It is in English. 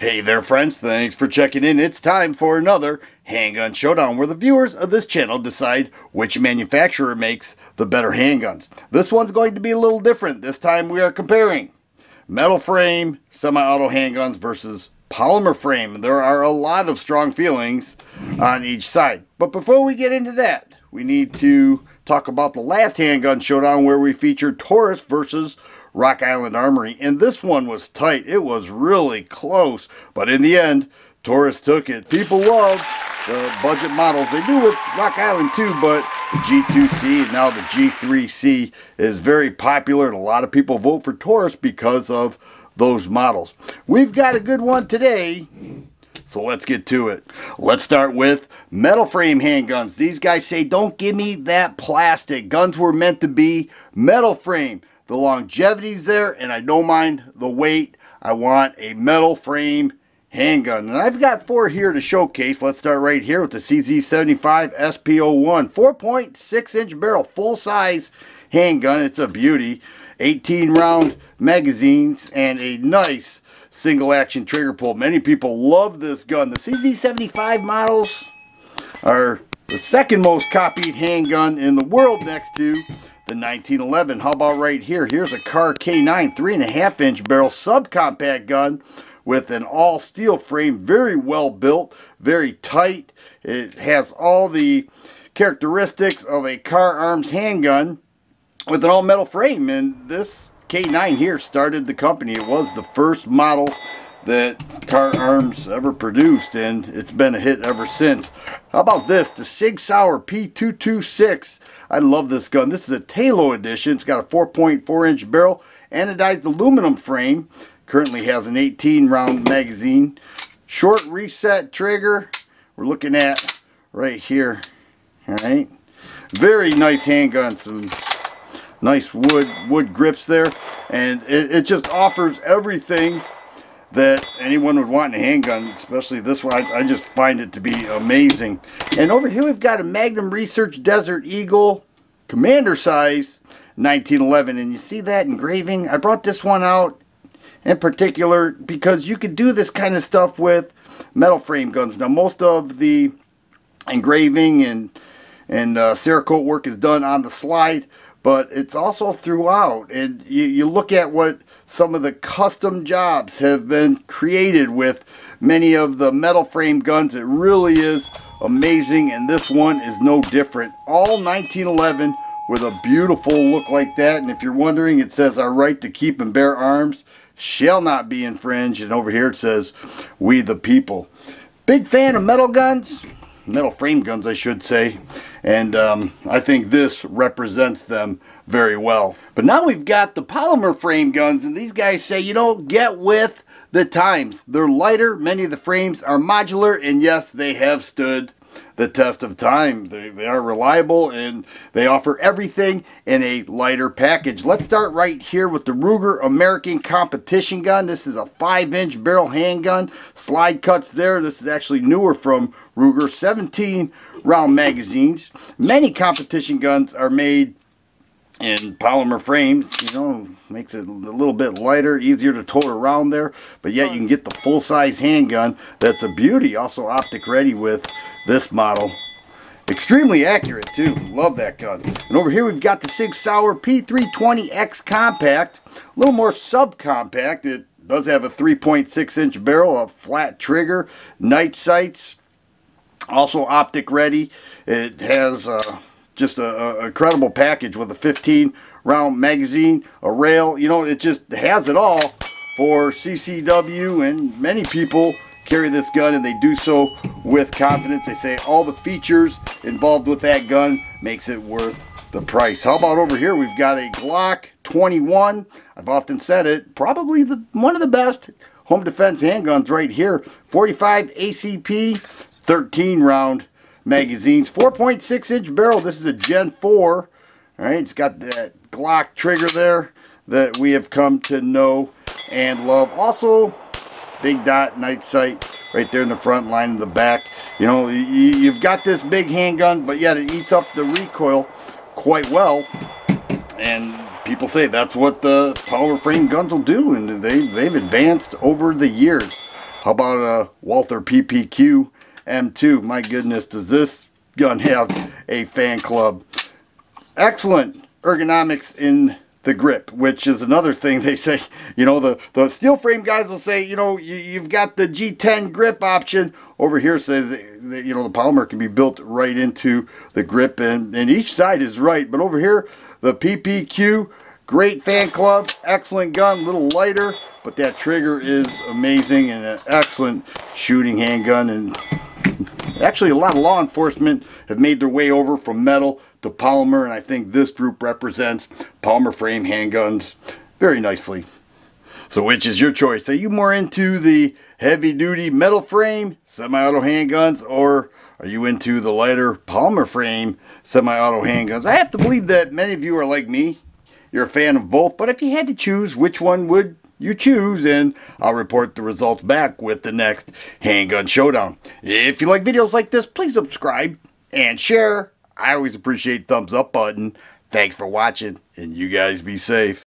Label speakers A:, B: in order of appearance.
A: Hey there friends, thanks for checking in. It's time for another Handgun Showdown where the viewers of this channel decide which manufacturer makes the better handguns. This one's going to be a little different. This time we are comparing metal frame semi-auto handguns versus polymer frame. There are a lot of strong feelings on each side. But before we get into that, we need to talk about the last Handgun Showdown where we featured Taurus versus Rock Island Armory. And this one was tight. It was really close. But in the end, Taurus took it. People love the budget models. They do with Rock Island too, but the G2C and now the G3C is very popular. And a lot of people vote for Taurus because of those models. We've got a good one today. So let's get to it. Let's start with metal frame handguns. These guys say, don't give me that plastic. Guns were meant to be metal frame. The longevity's there, and I don't mind the weight. I want a metal frame handgun. And I've got four here to showcase. Let's start right here with the CZ75 SP01. 4.6 inch barrel, full size handgun. It's a beauty. 18 round magazines and a nice single action trigger pull. Many people love this gun. The CZ75 models are the second most copied handgun in the world next to the 1911. How about right here? Here's a Kahr K9 3.5 inch barrel subcompact gun with an all steel frame. Very well built, very tight. It has all the characteristics of a Kahr Arms handgun with an all metal frame. And this K9 here started the company. It was the first model that Kahr Arms ever produced and it's been a hit ever since. How about this? The Sig Sauer P226. I love this gun. This is a Talo edition. It's got a 4.4 inch barrel, anodized aluminum frame. Currently has an 18 round magazine. Short reset trigger. We're looking at right here. Alright. Very nice handgun. Some nice wood wood grips there. And it, it just offers everything that anyone would want in a handgun, especially this one. I, I, just find it to be amazing. And over here we've got a Magnum Research Desert Eagle Commander size 1911. And you see that engraving? I brought this one out in particular because you could do this kind of stuff with metal frame guns. Now most of the engraving and, and uh, Cerakote work is done on the slide, but it's also throughout. And you, you look at what some of the custom jobs have been created with many of the metal frame guns. It really is amazing and this one is no different. All 1911 with a beautiful look like that and if you're wondering it says our right to keep and bear arms shall not be infringed and over here it says we the people. Big fan of metal guns, metal frame guns I should say and um, I think this represents them very well. But now we've got the polymer frame guns, and these guys say, you know, get with the times. They're lighter, many of the frames are modular, and yes, they have stood the test of time. They, they are reliable and they offer everything in a lighter package. Let's start right here with the Ruger American Competition Gun. This is a 5-inch barrel handgun. Slide cuts there. This is actually newer from Ruger. 17 round magazines. Many competition guns are made in polymer frames, you know, makes it a little bit lighter, easier to tote around there, but yet you can get the full-size handgun that's a beauty, also optic ready with this model. Extremely accurate too, love that gun. And over here we've got the Sig Sauer P320X Compact, a little more subcompact, it does have a 3.6 inch barrel, a flat trigger, night sights, also optic ready. It has uh, just a, a incredible package with a 15 round magazine, a rail. You know, it just has it all for CCW and many people carry this gun and they do so with confidence. They say all the features involved with that gun makes it worth the price. How about over here? We've got a Glock 21. I've often said it, probably the one of the best home defense handguns right here. 45 ACP 13 round magazines. 4.6 inch barrel. This is a Gen 4. Alright, it's got that Glock trigger there that we have come to know and love. Also, big dot night sight right there in the front line in the back. You know, you've got this big handgun, but yet it eats up the recoil quite well. And people say that's what the power frame guns will do, and they, they've advanced over the years. How about a Walther PPQ M2? My goodness, does this gun have a fan club? Excellent ergonomics in the grip, which is another thing they say, you know, the, the steel frame guys will say, you know, you, have got the G10 grip option. Over here says, that, you know, the polymer can be built right into the grip and, and each side is right. But over here, the PPQ, great fan club, excellent gun, a little lighter, but that trigger is amazing and an excellent shooting handgun. And actually a lot of law enforcement have made their way over from metal to polymer and I think this group represents polymer frame handguns very nicely. So which is your choice? Are you more into the heavy duty metal frame semi-auto handguns or are you into the lighter polymer frame semi-auto handguns? I have to believe that many of you are like me. You're a fan of both, but if you had to choose, which one would you choose? And I'll report the results back with the next Handgun Showdown. If you like videos like this, please subscribe and share I always appreciate thumbs up button. Thanks for watching, and you guys be safe.